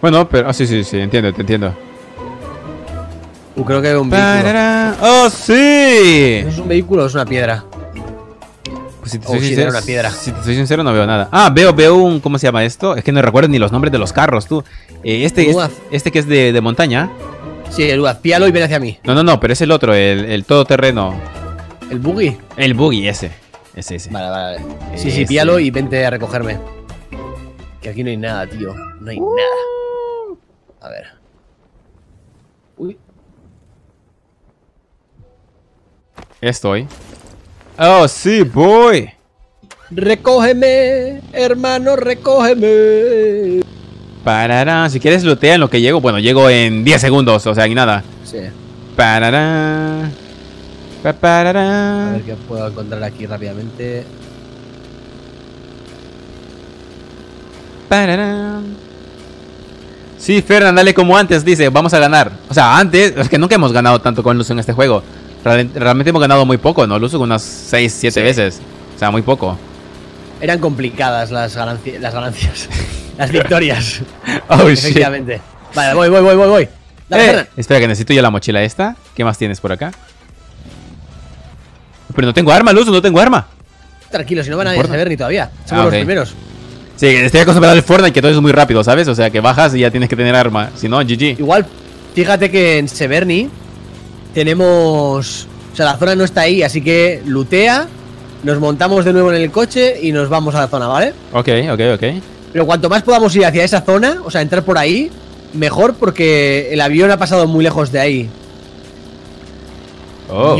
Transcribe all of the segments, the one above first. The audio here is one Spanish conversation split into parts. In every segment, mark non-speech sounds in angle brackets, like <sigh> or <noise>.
Bueno, pero... ah, sí, sí, sí, entiendo, te entiendo. Uh, creo que veo un vehículo. ¡Oh, sí! ¿Es un vehículo o es una piedra? Pues si te soy sincero, era una piedra. si te soy sincero, no veo nada. Ah, veo, veo un... ¿Cómo se llama esto? Es que no recuerdo ni los nombres de los carros, tú. Eh, este, este, este que es de, de montaña. Sí, el Uaz, píalo y ven hacia mí. No, no, no, pero es el otro, el, el todoterreno. ¿El buggy? El buggy, ese. Ese, ese. Vale, vale, vale. Sí, sí, píalo y vente a recogerme. Que aquí no hay nada, tío. No hay nada. A ver. Uy. Estoy. Oh, sí, voy. Recógeme, hermano, recógeme. Parará. Si quieres, lootea en lo que llego. Bueno, llego en 10 segundos, o sea, ni nada. Sí. Parará. Pa, A parará. ver qué puedo encontrar aquí rápidamente. Parará. Sí, Fernan, dale como antes, dice, vamos a ganar. O sea, antes, es que nunca hemos ganado tanto con Lucio en este juego. Real- Realmente hemos ganado muy poco, ¿no? Lucio unas 6, 7 Sí. veces. O sea, muy poco. Eran complicadas las, ganancia- las ganancias. <laughs> las victorias. <laughs> Oh, shit. efectivamente. Vale, voy, voy, voy, voy, voy. Dale, Eh, espera, que necesito yo la mochila esta. ¿Qué más tienes por acá? Pero no tengo arma, Lucio, no tengo arma. Tranquilo, si no van a importa. saber ni todavía. Somos Ah, los ok. primeros. Sí, estoy acostumbrado al Fortnite que todo es muy rápido, ¿sabes? O sea, que bajas y ya tienes que tener arma. Si no, GG. Igual, fíjate que en Severny tenemos. O sea, la zona no está ahí, así que lutea, nos montamos de nuevo en el coche y nos vamos a la zona, ¿vale? Ok, ok, ok. Pero cuanto más podamos ir hacia esa zona, o sea, entrar por ahí, mejor porque el avión ha pasado muy lejos de ahí. Oh.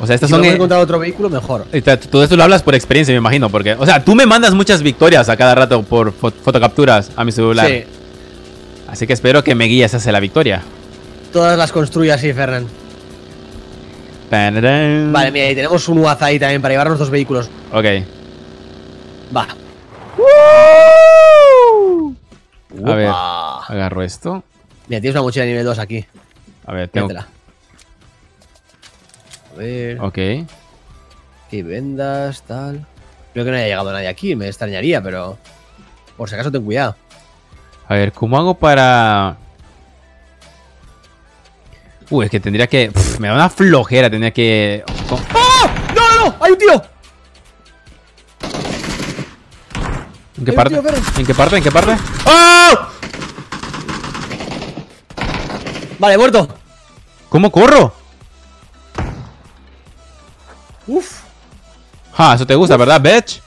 O sea, estas si son... eh, encontrar otro vehículo, mejor. Todo esto lo hablas por experiencia, me imagino, porque... O sea, tú me mandas muchas victorias a cada rato por fo- fotocapturas a mi celular. Sí, Así que espero que me guíes hacia la victoria. todas las construye así. Tararán. Vale, mira, y tenemos un UAZ ahí también para llevarnos dos vehículos. Ok. Va. A ver. Agarro esto. Mira, tienes una mochila de nivel 2 aquí. A ver, tengo... Métela. A ver. Ok. Que vendas, tal. Creo que no haya llegado nadie aquí, me extrañaría, pero. Por si acaso ten cuidado. A ver, ¿cómo hago para...? Uy, es que tendría que... me da una flojera, tendría que... ¡Ah! ¡No, no, no! ¡Hay un tío! ¿En qué Hay parte? tío. ¿En qué parte? ¿En qué parte? ¡Oh! Vale, muerto. ¿Cómo corro? Uf. Ja, eso te gusta, ¿verdad, bitch?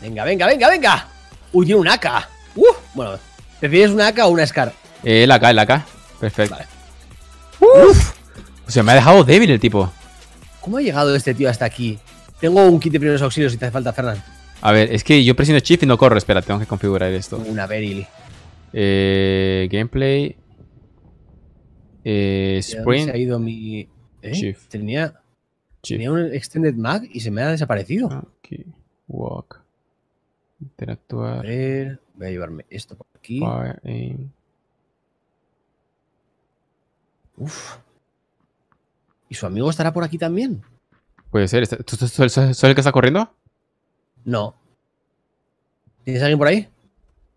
Venga, venga, venga, venga. Uy, tiene un AK. Uf. Bueno, ¿prefieres una AK o una SCAR? Eh, la acá, la acá. Perfecto. Vale. Uf. O sea, me ha dejado débil el tipo. ¿Cómo ha llegado este tío hasta aquí? Tengo un kit de primeros auxilios si te hace falta, Fernán. A ver, es que yo presiono Shift y no corro. Espera, tengo que configurar esto. Una Beryl. Eh, gameplay. Eh, ¿De dónde se ha sprint. ido mi. ¿Eh? Shift. Tenía, Tenía un extended mag y se me ha desaparecido. Aquí. Walk. A Interactuar. ver, voy a llevarme esto por aquí. Fire, aim. Uf. ¿Y su amigo estará por aquí también? Puede ser. ¿Está- ¿Tú, tú- tú- ¿Soy el que está corriendo? No. ¿Tienes alguien por ahí?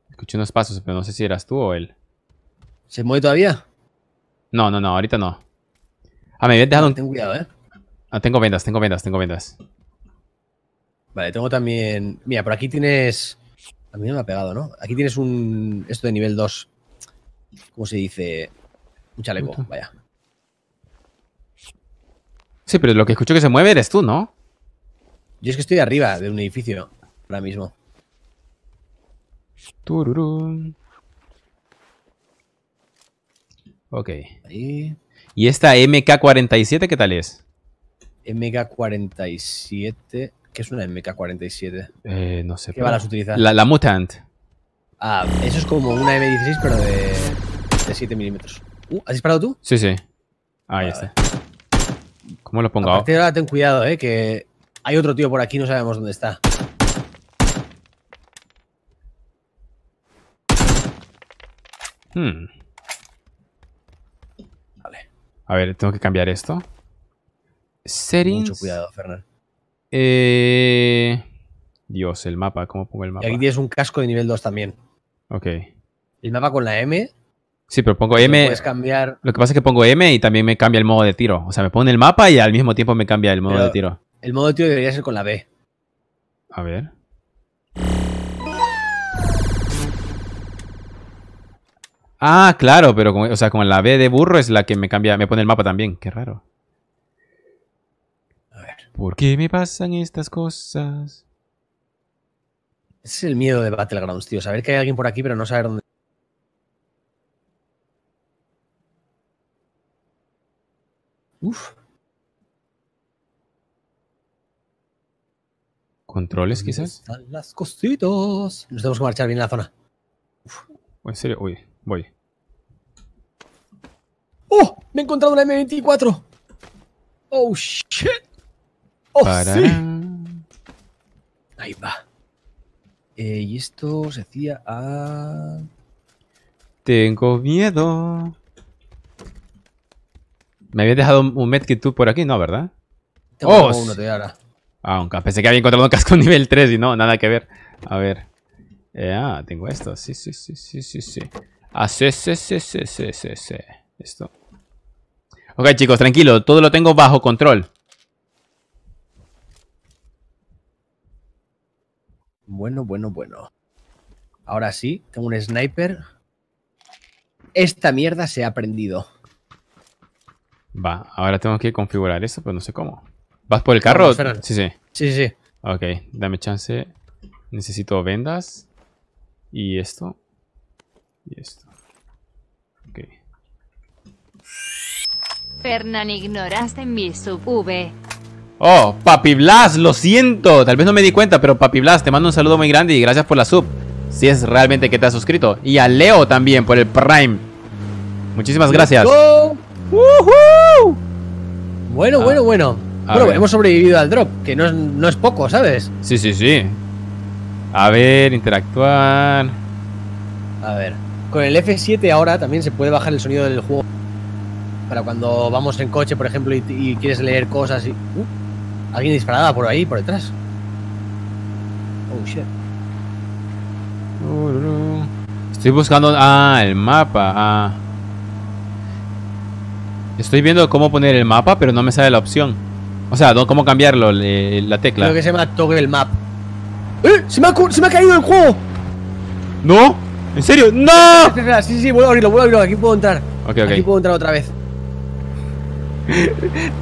Escuché unos pasos, pero no sé si eras tú o él. ¿Se mueve todavía? No, no, no, ahorita no. Ah, me habías dejado un... Ten cuidado, eh. Ah, tengo vendas, tengo vendas, tengo vendas. Vale, tengo también. Mira, por aquí tienes. A mí no me ha pegado, ¿no? Aquí tienes un. Esto de nivel 2. ¿Cómo se dice? Un chaleco, Puta. vaya. Sí, pero lo que escucho que se mueve eres tú, ¿no? Yo es que estoy arriba de un edificio ahora mismo. Tururún. Ok. Ahí. ¿Y esta MK47 qué tal es? MK47. ¿Qué es una MK47? Eh, no sé. ¿Qué balas utilizas? La, la Mutant. Ah, eso es como una M16, pero de, de 7 milímetros. Uh, ¿Has disparado tú? Sí, sí. Ahí Vale, está. ¿Cómo lo A pongo? partir de ahora ten cuidado, eh, que hay otro tío por aquí, no sabemos dónde está. Hmm. Vale. A ver, tengo que cambiar esto. Settings. Mucho cuidado, Fernán. Eh... Dios, el mapa. ¿Cómo pongo el Y mapa? aquí tienes un casco de nivel 2 también. Ok. El mapa con la M. Sí, pero pongo M. Puedes cambiar. Lo que pasa es que pongo M y también me cambia el modo de tiro. O sea, me pone el mapa y al mismo tiempo me cambia el modo Pero- de tiro. El modo de tiro debería ser con la B. A ver. Ah, claro, pero como, o sea, como la B de burro es la que me cambia, me pone el mapa también. Qué raro. ¿Por qué me pasan estas cosas? Ese es el miedo de Battlegrounds, tío. Saber que hay alguien por aquí, pero no saber dónde. Uf. ¿Controles ¿dónde quizás? Están las cositas. Nos tenemos que marchar bien a la zona. ¿O en serio? Uy, voy. ¡Oh! Me he encontrado una M24. ¡Oh, shit! ¡Oh, sí! Ahí va. Eh, y esto se hacía a... Tengo miedo. ¿Me habías dejado un medkit tú por aquí? No, ¿verdad? Tengo Oh, uno, doy ahora. Ah, un pensé que había encontrado un casco <laughs> nivel 3 y no, nada que ver. A ver. Eh, ah, tengo esto. Sí, sí, sí, sí, sí, sí. Ah, sí, sí, sí, sí, sí, sí, sí. Esto. Ok, chicos, tranquilo. Todo lo tengo bajo control. Bueno, bueno, bueno. Ahora sí, tengo un sniper. Esta mierda se ha prendido. Va, ahora tengo que configurar eso, pero no sé cómo. ¿Vas por el carro? Vamos, Ferran. Sí, sí. Sí, sí, sí. Ok, dame chance. Necesito vendas. Y esto. Y esto. Ok. Fernán, ignoraste mi sub V. Oh, Papi Blas, lo siento. Tal vez no me di cuenta, pero Papi Blas, te mando un saludo muy grande y gracias por la sub. Si es realmente que te has suscrito. Y a Leo también por el Prime. Muchísimas gracias. ¡Woohoo! Bueno, Ah, bueno, bueno. a Bueno, ver. hemos sobrevivido al drop, que no es, no es poco, ¿sabes? Sí, sí, sí. A ver, interactuar. A ver. Con el F7 ahora también se puede bajar el sonido del juego. Para cuando vamos en coche, por ejemplo, y, y quieres leer cosas y. Uh, alguien disparada por ahí, por detrás. Oh shit. Estoy buscando. Ah, el mapa. Ah. Estoy viendo cómo poner el mapa, pero no me sale la opción. O sea, no- cómo cambiarlo, le- la tecla. Creo que se llama Toggle Map. ¡Eh! ¡Se me ha, se me ha caído el juego! ¿No? ¿En serio? ¡No! Espera, espera, Sí, sí, vuelvo a abrirlo, vuelvo a abrirlo. Aquí puedo entrar. Aquí puedo entrar otra vez.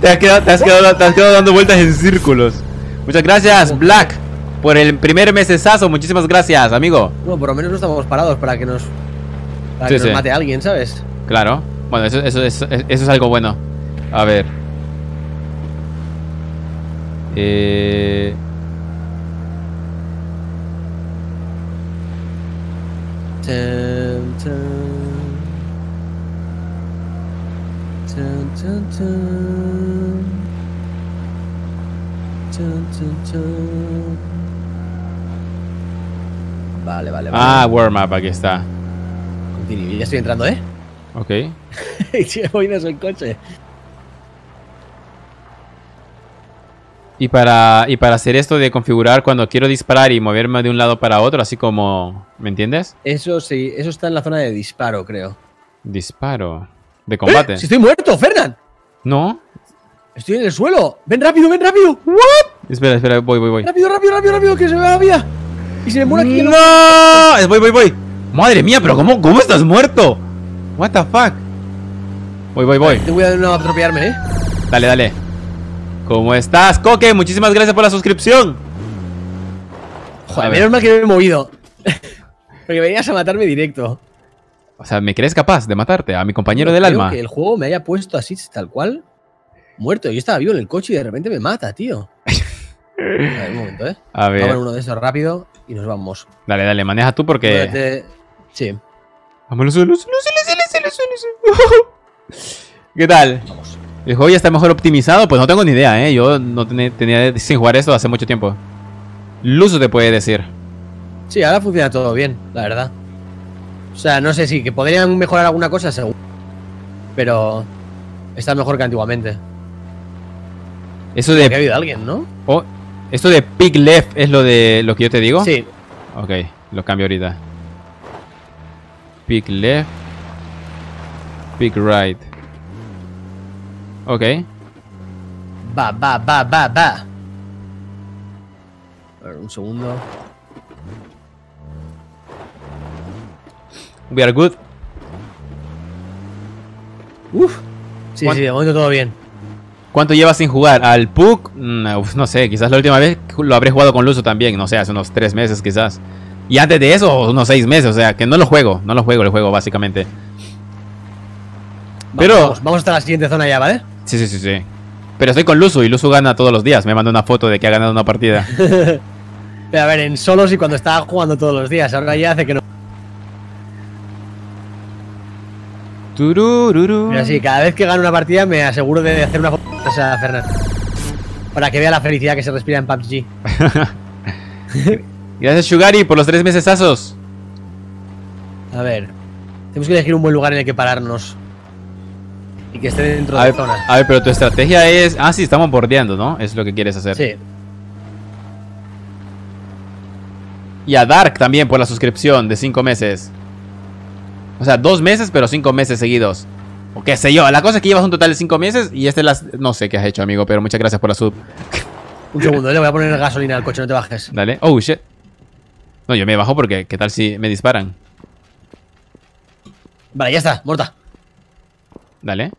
Te has, quedado, te, has quedado, te has quedado dando vueltas en círculos. Muchas gracias, Black, por el primer mesesazo. Muchísimas gracias, amigo. Bueno, por lo menos no estamos parados para que nos. Para Sí, que sí. nos mate alguien, ¿sabes? Claro. Bueno, eso, eso, eso, eso es algo bueno. A ver. Eh... Tan, tan. Tan, tan, tan. Tan, tan, tan. Vale, vale, vale. Ah, warm up, aquí está. Continue. Ya estoy entrando, ¿eh? Ok. <laughs> Voy en el coche. Y para, y para hacer esto de configurar cuando quiero disparar y moverme de un lado para otro, así como... ¿Me entiendes? Eso sí, eso está en la zona de disparo, creo. Disparo. ¿De combate? ¡Eh! ¡Si estoy muerto, Fernán! ¿No? Estoy en el suelo. ¡Ven rápido, ven rápido! Espera, espera, voy, voy, voy. ¡Rápido, rápido, rápido, rápido! ¡Que se me va la vida! Y se me muere aquí. ¡No! Voy, voy, voy. Madre mía, pero ¿cómo, cómo estás muerto? What the fuck? Voy, voy, voy. Te voy a no atropellarme, ¿eh? Dale, dale. ¿Cómo estás, Coque? Muchísimas gracias por la suscripción. Joder, menos mal que me he movido. <laughs> Porque venías a matarme directo. O sea, ¿me crees capaz de matarte a mi compañero No del creo alma? que el juego me haya puesto así, tal cual. Muerto. Yo estaba vivo en el coche y de repente me mata, tío. <laughs> A ver, un momento, ¿eh? A Vamos a ver, uno de estos rápido y nos vamos. dale, dale, maneja tú porque... Muévete. Sí, Vámonos, solo, solo, solo. ¿Qué tal? vamos. ¿El juego ya está mejor optimizado? Pues no tengo ni idea, ¿eh? Yo no tenía, tenía sin jugar esto hace mucho tiempo. Luso te puede decir. Sí, ahora funciona todo bien, la verdad. O sea, no sé si que podrían mejorar alguna cosa, seguro. Pero está mejor que antiguamente. Eso Que ha de... habido alguien, ¿no? oh, esto de Pig Left es lo de lo que yo te digo. Sí. Ok, lo cambio ahorita. Pick left. Pick right. Ok. Va, va, va, va, va. A ver, un segundo. We are good. Uf. Sí, ¿Cuán- sí, de momento todo bien. ¿Cuánto llevas sin jugar? Al PUC, Mm, no sé, quizás la última vez lo habré jugado con Luso también, no sé, hace unos tres meses quizás. Y antes de eso, unos seis meses, o sea, que no lo juego, no lo juego, lo juego básicamente. Vamos, Pero- Vamos, vamos hasta la siguiente zona ya, ¿vale? Sí, sí, sí, sí. Pero estoy con Luzu y Luzu gana todos los días. Me manda una foto de que ha ganado una partida. <laughs> Pero a ver, en solos y cuando estaba jugando todos los días. Ahora ya hace que no. Turururu. Mira, sí, cada vez que gano una partida me aseguro de hacer una foto a Fernando. Para que vea la felicidad que se respira en PUBG. <laughs> Gracias, Shugari, por los tres meses asos. A ver. Tenemos que elegir un buen lugar en el que pararnos. Y que esté dentro A de ver, zona. a ver, pero tu estrategia es. Ah, sí, estamos bordeando, ¿no? Es lo que quieres hacer. Sí. Y a Dark también por la suscripción de cinco meses. O sea, dos meses, pero cinco meses seguidos. O qué sé yo. La cosa es que llevas un total de cinco meses y este las. No sé qué has hecho, amigo, pero muchas gracias por la sub. <laughs> Un segundo, le voy a poner gasolina al coche, no te bajes. Dale. Oh, shit. No, yo me bajo porque, ¿qué tal si me disparan? Vale, ya está, muerta. Dale.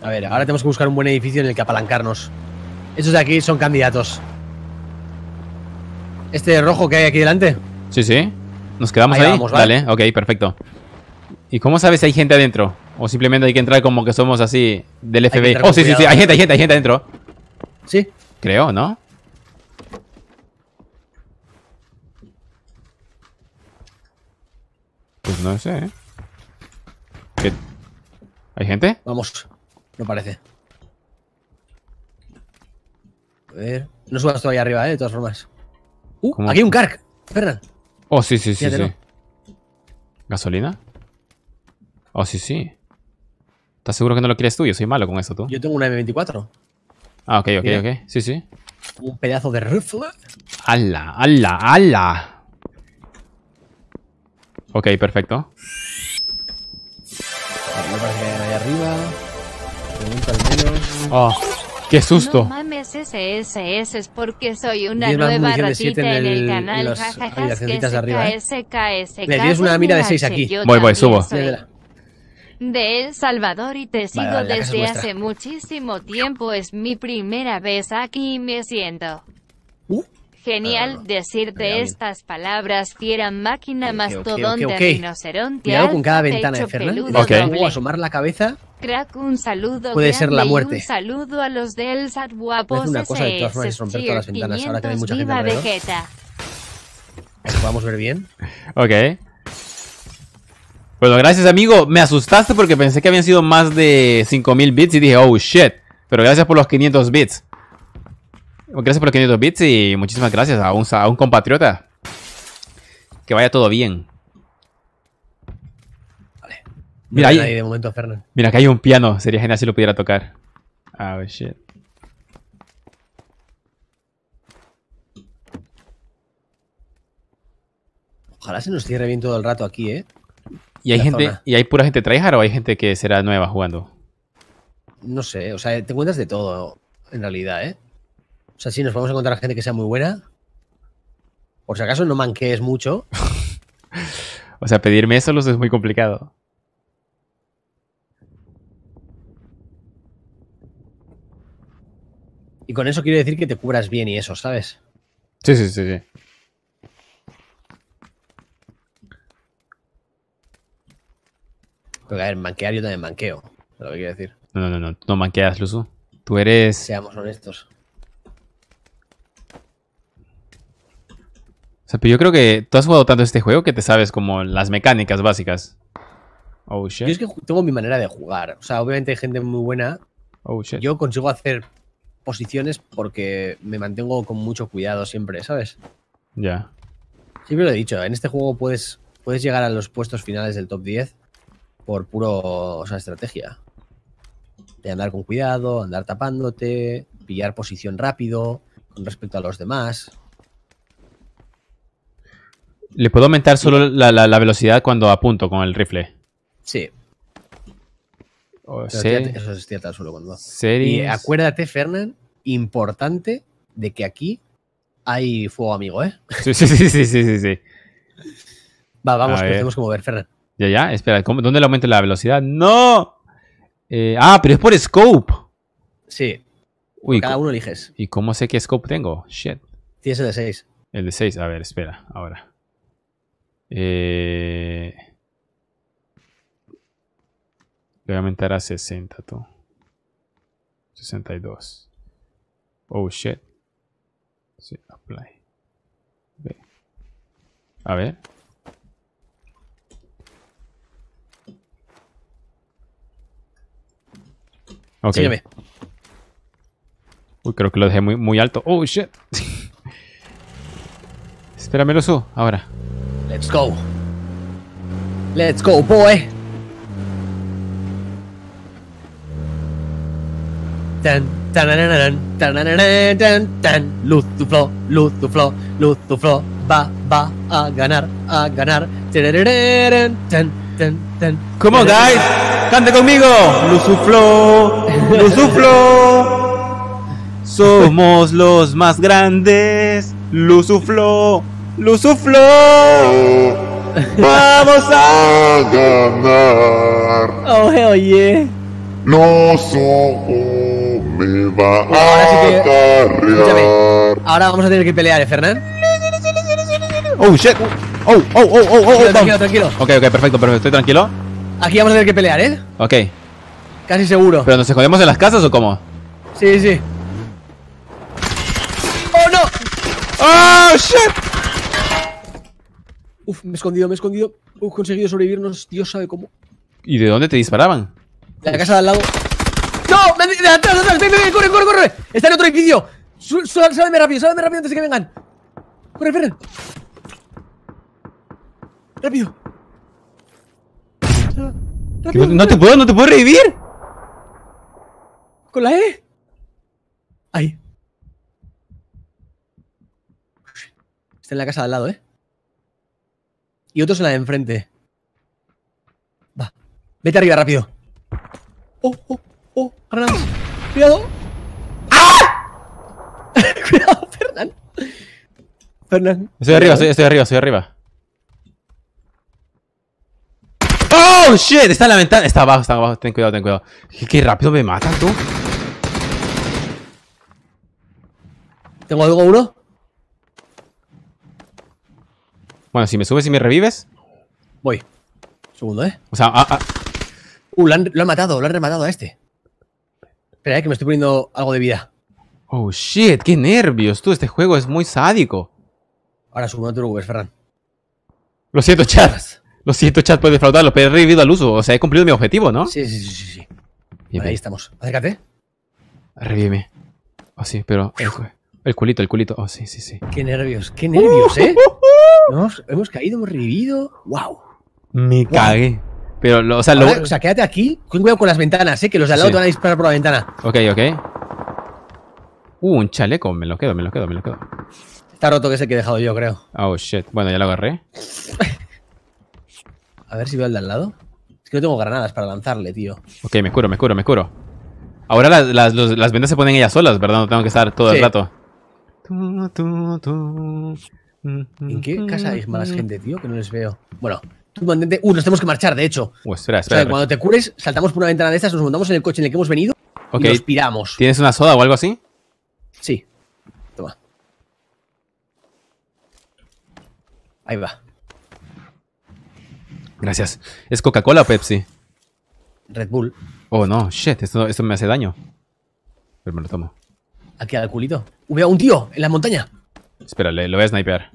A ver, ahora tenemos que buscar un buen edificio en el que apalancarnos. Estos de aquí son candidatos. Este rojo que hay aquí delante. Sí, sí. ¿Nos quedamos Ahí ahí? vamos, ¿vale? Dale, ok, perfecto. ¿Y cómo sabes si hay gente adentro? O simplemente hay que entrar como que somos así del FBI. Oh, sí, sí, sí, hay gente, hay gente, hay gente adentro. Sí. Creo, ¿no? Pues no sé, ¿eh? ¿Qué? ¿Hay gente? Vamos. No parece. A ver. No subas todavía arriba, eh, de todas formas. Uh, ¿Cómo? aquí hay un Kark. Fernan. Oh, sí, sí, sí, Fíjate, sí. ¿Gasolina? Oh, sí, sí. ¿Estás seguro que no lo quieres tú? Yo soy malo con eso, tú. Yo tengo una M24. Ah, ok, ok, Mira. ok. Sí, sí. Un pedazo de rifle. ¡Hala! ¡Hala! ¡Hala! Ok, perfecto. Me parece que hay ahí arriba. Al menos. Oh, ¡Qué susto! No mames, SSS es porque soy una nueva ratita en en el, canal. las jajajas, que ¿eh? SKSK. Tienes una mira de seis aquí. Yo Voy, voy, subo. De El Salvador y te sigo desde hace muchísimo tiempo. Es mi primera vez aquí y me siento. Uh, Genial no, no. decirte Venga, bien. estas palabras. Fiera máquina Ok, mastodonte ok, ok, ok. rinoceronte. Cuidado con cada ventana de pecho Fernan. peludo Ok. doble. Luego asomar la cabeza. Crack, un saludo. Puede ser la muerte. Un saludo a los del SAT guapos. Parece una cosa de todas formas es romper todas las ventanas, ahora que hay mucha gente 500, viva alrededor. Vegeta. Que podamos ver bien. Ok. Bueno, gracias, amigo. Me asustaste porque pensé que habían sido más de 5000 bits y dije, oh shit. Pero gracias por los 500 bits. Gracias por los 500 bits y muchísimas gracias a un, a un compatriota. Que vaya todo bien. Mira, hay ahí- de momento, Fernan. Mira, acá hay un piano. Sería genial si lo pudiera tocar. Oh shit. Ojalá se nos cierre bien todo el rato aquí, ¿eh? ¿Y hay La gente, zona. y hay pura gente tryhard o hay gente que será nueva jugando? No sé, o sea, te encuentras de todo, en realidad, ¿eh? O sea, sí, nos podemos encontrar gente que sea muy buena. Por si acaso no manquees mucho. <laughs> O sea, pedirme eso los es muy complicado. Y con eso quiero decir que te cubras bien y eso, ¿sabes? Sí, sí, sí, sí. Porque, a ver, manquear yo también manqueo. Es lo que quiero decir. No, no, no, no, manqueas, Luzu. Tú eres... Seamos honestos. O sea, pero yo creo que tú has jugado tanto este juego que te sabes como las mecánicas básicas. Oh, Yo shit. es que tengo mi manera de jugar. O sea, obviamente hay gente muy buena. Oh, shit. Yo consigo hacer posiciones porque me mantengo con mucho cuidado siempre, ¿sabes? Ya. Siempre lo he dicho, en este juego puedes, puedes llegar a los puestos finales del top 10 por puro o sea, estrategia. De andar con cuidado, andar tapándote, pillar posición rápido con respecto a los demás. Le puedo aumentar solo la, la- la velocidad cuando apunto con el rifle. Sí. O se- tírate- eso es tírate al suelo cuando. Y series. acuérdate, Fernán, importante de que aquí hay fuego amigo, ¿eh? <laughs> Sí, sí, sí, sí, sí, sí. Va, vamos, que tenemos que mover, Fernán. Ya, ya, espera, ¿cómo- ¿dónde le aumento la velocidad? ¡No! Eh, ah, pero es por scope. Sí, Uy, cada uno eliges. ¿y cómo sé qué scope tengo? Shit. Tienes el de 6. El de 6, a ver, espera, ahora. Eh... Le voy a aumentar a 60, tú. 62. Oh, shit. Sí, apply. Ve. A ver. Ok. Sígueme. Uy, creo que lo dejé muy, muy alto. Oh, shit. <laughs> Espérame, lo subo. Ahora. Let's go. Let's go, boy. Tan, tanananan, tanananan, tan, tan. Luz tu flow, luz tu flow, luz tu flow. Va, va a ganar, a ganar. Tan, tan, tan. Come on, guys. Cante conmigo. Luzuflo. Luzuflo. Somos los más grandes. Luzuflo. Luzuflo. Vamos a. ganar. Oh, hell yeah. No solo me va Ahora sí a que- acarrear. Ahora vamos a tener que pelear, ¿eh, Fernán? Oh, shit. Oh, oh, oh, oh, oh, Tranquilo, oh. tranquilo, tranquilo. Ok, ok, perfecto, perfecto. Estoy tranquilo. Aquí vamos a tener que pelear, ¿eh? Ok. Casi seguro. ¿Pero nos escondemos en las casas o cómo? Sí, sí. ¡Oh, no! Oh, shit. Uf, me he escondido, me he escondido. Uf, conseguido sobrevivirnos, Dios sabe cómo. ¿Y de dónde te disparaban? La casa de al lado. ¡No! ¡Me- de atrás, de atrás! ¡Ven, ven, ven! ¡Corre, corre, corre! ¡Está en otro edificio! ¡Sálvame rápido, sálvame rápido antes de que vengan! ¡Corre, Ferran! ¡Rápido! Sálva- ¿No, ¡Rápido! no te puedo, no te puedo revivir? ¡Con la E! Ahí. Está en la casa de al lado, ¿eh? Y otros en la de enfrente. Va. Vete arriba rápido. ¡Oh, oh, oh! ¡Cuidado! ¡Ah! <laughs> ¡Cuidado, Fernán! Fernán. Estoy arriba, estoy, estoy arriba, estoy arriba. ¡Oh, shit! Está en la ventana. Está abajo, está abajo. Ten cuidado, ten cuidado. Qué, qué rápido me matan, tú. ¿Tengo algo uno? Bueno, si me subes y me revives. Voy. Segundo, ¿eh? O sea, ah, ah. Uh, lo han, lo han matado, lo han rematado a este. Espera, eh, que me estoy poniendo algo de vida. Oh, shit, qué nervios, tú. Este juego es muy sádico. Ahora subo, no te preocupes, Ferran. Lo siento, chat. Lo siento, chat, puede defraudarlo, pero he revivido al uso. O sea, he cumplido mi objetivo, ¿no? Sí, sí, sí, sí. sí. Bien, ahí bien. estamos. Acércate. Revíveme. Oh, sí, pero. El, cu- el culito, el culito. Oh, sí, sí, sí. Qué nervios, qué nervios, ¿eh? <laughs> Nos- hemos caído, hemos revivido. ¡Wow! Me cagué. Pero, lo- o sea, lo. O sea, quédate aquí. Ten cuidado con las ventanas, ¿eh? Que los de al lado Sí. te van a disparar por la ventana. Ok, ok. Uh, un chaleco. Me lo quedo, me lo quedo, me lo quedo. Está roto que es el que he dejado yo, creo. Oh, shit. Bueno, ya lo agarré. <laughs> A ver si veo el de al lado. Es que no tengo granadas para lanzarle, tío. Ok, me curo, me curo, me curo. Ahora las, las, los- las vendas se ponen ellas solas, ¿verdad? No tengo que estar todo el rato. ¿En qué casa hay más gente, tío? Que no les veo. Bueno, Uh, nos tenemos que marchar, de hecho. Uh, espera, O sea, espera. cuando te cures, saltamos por una ventana de estas, nos montamos en el coche en el que hemos venido y nos piramos. ¿tienes una soda o algo así? Sí. Toma. Ahí va. Gracias. ¿Es Coca-Cola o Pepsi? Red Bull. Oh, no, shit, esto, esto me hace daño. Pero me lo tomo. Aquí al culito. Veo a un tío en la montaña. Espera, le, lo voy a snipear.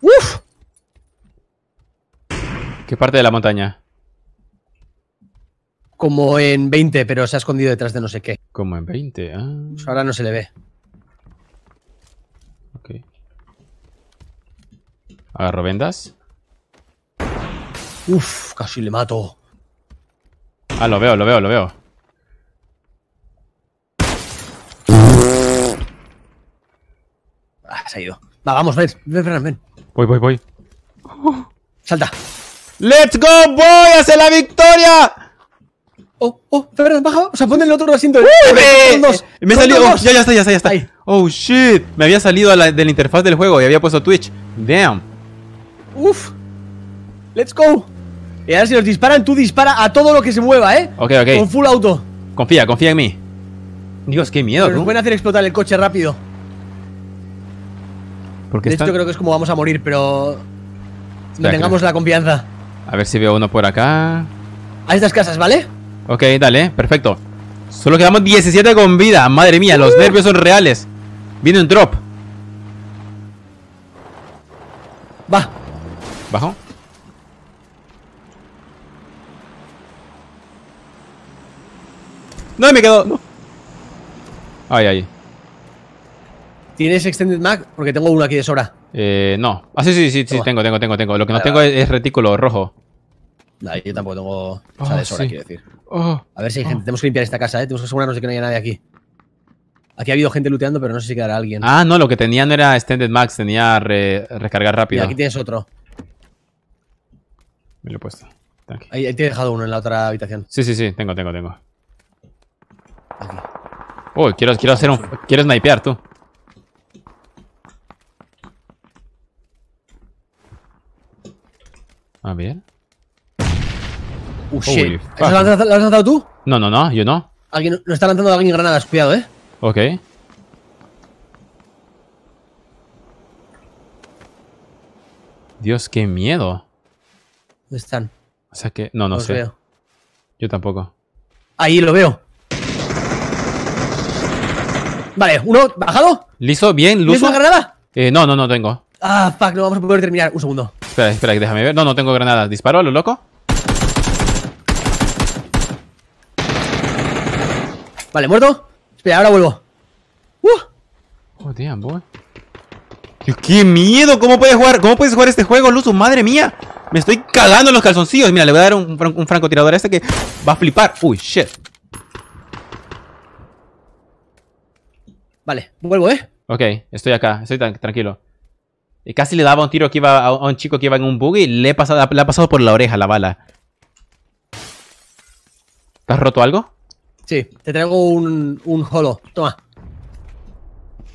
¡Uf! ¿Qué parte de la montaña? Como en 20, pero se ha escondido detrás de no sé qué. Como en 20. Ah, Pues ahora no se le ve. ok. Agarro vendas. Uf, casi le mato. Ah, lo veo, lo veo, lo veo. Ah, se ha ido. Va, vamos, ven. Ven, Ferran, ven. Voy, voy, voy. Salta. ¡Let's go, boy! ¡Hacia la victoria! Oh, oh, Ferran, baja. O sea, pon el otro asiento. Eh, dos. eh, Me salió. oh, ya, ya está, ya está, ya está. Ahí. Oh shit. Me había salido a la- de la interfaz del juego y había puesto Twitch. Damn. Uf. Let's go. Y ahora si nos disparan, tú dispara a todo lo que se mueva, ¿eh? Ok, Con ok. full auto. Confía, confía en mí. Dios, qué miedo, Pero nos tú. pueden hacer explotar el coche rápido. Porque De hecho, están- creo que es como vamos a morir, pero. Espera, tengamos la confianza. A ver si veo uno por acá. A estas casas, ¿vale? Ok, dale, perfecto. Solo quedamos 17 con vida. Madre mía, los nervios son reales. Viene un drop. Va. Bajo. No, me quedo. No. Ay, ay. ¿Tienes Extended Mag? Porque tengo uno aquí de sobra. Eh, no. Ah, sí, sí, sí, sí, tengo, tengo, tengo, tengo. Lo que no tengo es, es retículo rojo. No, yo tampoco tengo. O sea, Oh, de sobra, sí. quiero decir. Oh. A ver si hay gente. Tenemos que limpiar esta casa, ¿eh? Tenemos que asegurarnos de que no haya nadie aquí. Aquí ha habido gente looteando, pero no sé si quedará alguien. Ah, no, lo que tenía no era Extended Max, tenía re- recargar rápido. Mira, aquí tienes otro. Me lo he puesto. Tranqui. Ahí, ahí te he dejado uno en la otra habitación. Sí, sí, sí, tengo, tengo, tengo. Aquí. Uy, quiero, quiero hacer un. Quiero snipear tú. A ver. Uh, shit. fuck. ¿Eso ¿Lo has lanzado, lo has lanzado tú? No, no, no, yo no. Alguien, nos está lanzando alguien granadas, cuidado, ¿eh? Ok. Dios, qué miedo. ¿Dónde están? O sea que. No, no Los sé. veo. Yo tampoco. Ahí lo veo. Vale, uno bajado. ¿Listo? ¿Bien? ¿Tienes ¿Luso? una granada? Eh, no, no, no tengo. Ah, fuck, no vamos a poder terminar. Un segundo. Espera, espera, déjame ver. No, no tengo granadas. ¿Disparo a lo loco? Vale, muerto. Espera, ahora vuelvo. Uh, Oh, damn, boy. Dios, ¡Qué miedo! ¿Cómo puedes jugar? ¿Cómo puedes jugar este juego, Luzu? ¡Madre mía! Me estoy cagando en los calzoncillos. Mira, le voy a dar un, un francotirador a este que va a flipar. Uy, shit. vale, vuelvo, ¿eh? Ok, estoy acá. Estoy tranquilo. Y casi le daba un tiro que iba a, un chico que iba en un buggy y le, he pasado, le ha pasado por la oreja la bala. ¿Te has roto algo? Sí, te traigo un, un holo. Toma.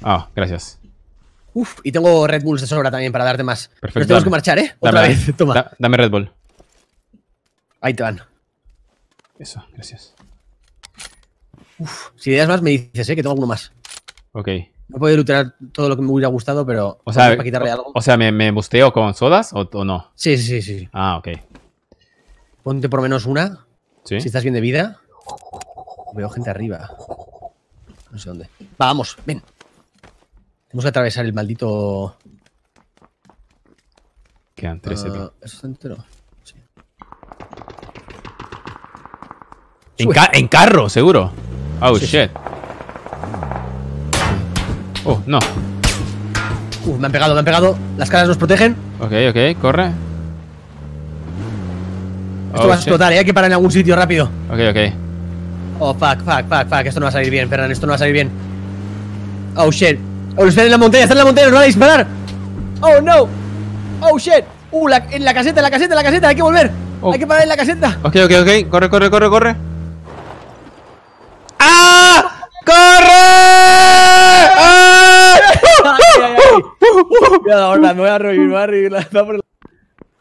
Ah, gracias. Uf, y tengo Red Bulls de sobra también para darte más. Perfecto, Nos tenemos dame. que marchar, ¿eh? Otra Dame, vez. Toma. da- dame Red Bull. Ahí te van. Eso, gracias. Si le das más, me dices, ¿eh? Que tengo alguno más. Ok. No puedo lootear todo lo que me hubiera gustado, pero. O sea, para quitarle algo. o sea ¿me, me busteo con sodas o, o no? Sí, sí, sí. Ah, ok. Ponte por menos una. ¿Sí? Si estás bien de vida. Veo gente arriba. No sé dónde. Va, vamos, ven. Tenemos que atravesar el maldito. Quedan 13. Ah, tío. ¿Eso está entero? Sí. En, Sube. ca- en carro, seguro. Oh, Sí, sí. Oh, no. Uh, me han pegado, me han pegado. Las caras nos protegen. Ok, ok, corre. Esto Oh, va a shit. explotar, ¿eh? hay que parar en algún sitio rápido. Ok, ok. Oh, fuck, fuck, fuck, fuck. Esto no va a salir bien, Ferran. Esto no va a salir bien. Oh, shit. Oh, están en la montaña, están en la montaña, nos van a disparar. Oh, no. Oh, shit. Uh, la- en la caseta, en la caseta, en la caseta. Hay que volver. Oh. Hay que parar en la caseta. Ok, ok, ok. Corre, corre, corre, corre. ¡Ah! ¡Corre! ¡Ah! Ay, ay, ay. Ahora me voy a revivir, me voy a revivir. la- va por la-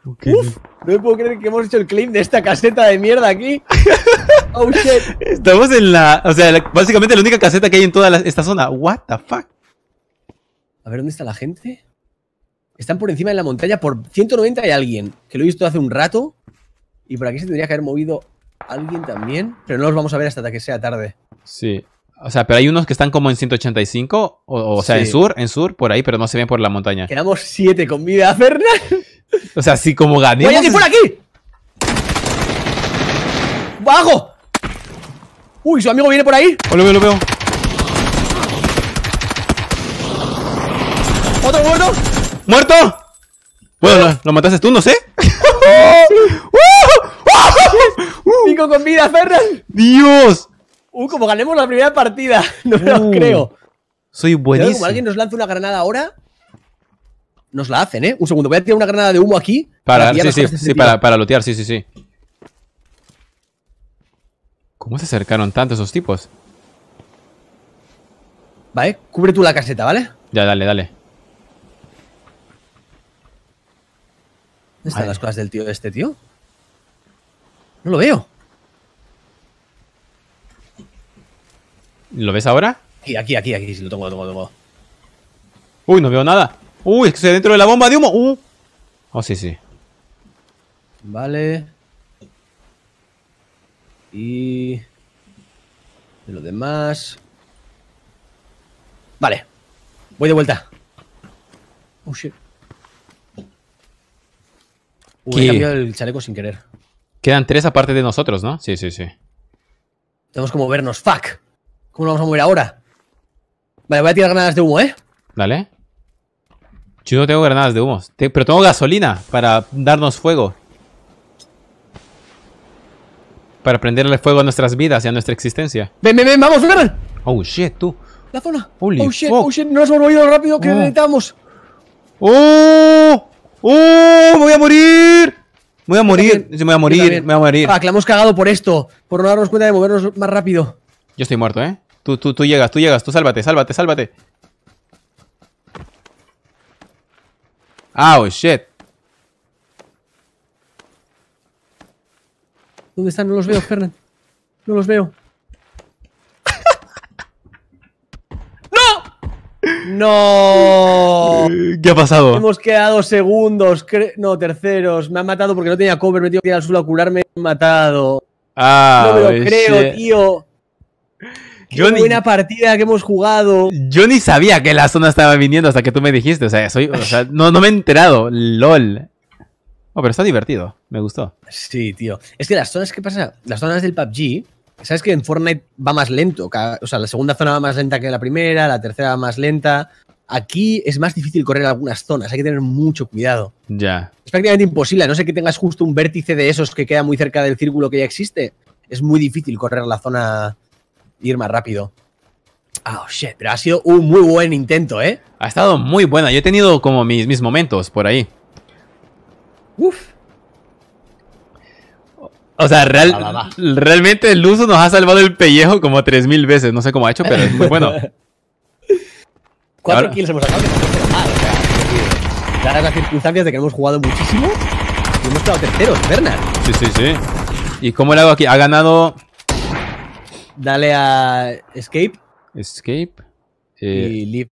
Uf, no me puedo creer que hemos hecho el claim de esta caseta de mierda aquí. <laughs> Oh, shit. Estamos en la. O sea, la- básicamente la única caseta que hay en toda la- esta zona. ¿What the fuck? A ver, ¿dónde está la gente? Están por encima de la montaña. Por 190 hay alguien, que lo he visto hace un rato. Y por aquí se tendría que haber movido alguien también. Pero no los vamos a ver hasta que sea tarde. Sí. O sea, pero hay unos que están como en 185. O, o sea, en sur, en sur, por ahí, pero no se ven por la montaña. Quedamos siete con vida, Fernan. O sea, sí, como ¡Oye, ganemos. alguien por aquí! ¡Bajo! Uy, su amigo viene por ahí. Oh, lo veo, lo veo. Otro muerto. ¡Muerto! Bueno, lo, lo mataste tú, no sé. <laughs> <laughs> Cinco con vida, Fernan. ¡Dios! Uh, como ganemos la primera partida. <laughs> No me lo Uh, creo. Soy buenísimo. como alguien nos lanza una granada ahora. nos la hacen, ¿eh? Un segundo, voy a tirar una granada de humo aquí. Para, sí, sí, este sí, para, para lootear, sí, sí, sí. ¿Cómo se acercaron tanto esos tipos? Vale, cubre tú la caseta, ¿vale? Ya, dale, dale. ¿Dónde están Vale. las cosas del tío este, tío? No lo veo. ¿Lo ves ahora? Aquí, aquí, aquí, aquí, lo tengo, lo tengo, lo tengo. Uy, no veo nada. Uy, es que estoy dentro de la bomba de humo. Uh. Oh, sí, sí. Vale. Y... De lo demás... Vale. Voy de vuelta. Oh, shit. Uy, he cambiado el chaleco sin querer. Quedan tres aparte de nosotros, ¿no? Sí, sí, sí. Tenemos que movernos. Fuck. ¿Cómo lo vamos a mover ahora? Vale, voy a tirar granadas de humo, ¿eh? Dale. Yo no tengo granadas de humo. Te- pero tengo gasolina para darnos fuego. Para prenderle fuego a nuestras vidas y a nuestra existencia. Ven, ven, ven, vamos, ven. Oh, shit, tú. La zona. Holy oh shit, fuck. oh shit, no nos hemos movido rápido que Oh. necesitamos. ¡Oh! ¡Oh! ¡Me voy a morir! Me voy a morir. Me voy a morir. Me voy a morir. Fuck, la hemos cagado por esto. Por no darnos cuenta de movernos más rápido. Yo estoy muerto, ¿eh? Tú, tú, tú llegas, tú llegas. Tú sálvate, sálvate, sálvate. Ah, oh, shit. ¿Dónde están? No los veo, Fernand. No los veo. <laughs> ¡No! ¡No! ¿Qué ha pasado? Hemos quedado segundos, no, terceros. Me han matado porque no tenía cover, me he tenido que ir al suelo a curarme. Me han matado. Ah, no me lo oh, creo, shit. tío. Qué ni- buena partida que hemos jugado. Yo ni sabía que la zona estaba viniendo hasta que tú me dijiste. O sea, soy, o sea, no, no me he enterado. LOL. Oh, pero está divertido. Me gustó. Sí, tío. Es que las zonas, ¿qué pasa? Las zonas del PUBG, sabes que en Fortnite va más lento. O sea, la segunda zona va más lenta que la primera, la tercera va más lenta. Aquí es más difícil correr algunas zonas, hay que tener mucho cuidado. Ya. Es prácticamente imposible, a no ser que tengas justo un vértice de esos que queda muy cerca del círculo que ya existe. Es muy difícil correr la zona ir más rápido. Ah, oh, shit, pero ha sido un muy buen intento, ¿eh? Ha estado muy buena. Yo he tenido como mis, mis momentos por ahí. Uf. O sea, real- Va, va, va. realmente el uso nos ha salvado el pellejo como 3000 veces. No sé cómo ha hecho, pero es muy bueno. <laughs> Cuatro kills hemos sacado, que mal, o sea, dadas las circunstancias de que hemos jugado muchísimo y hemos quedado terceros, Bernard. Sí, sí, sí. ¿Y cómo le hago aquí? Ha ganado Dale a Escape Escape. eh, y Leave.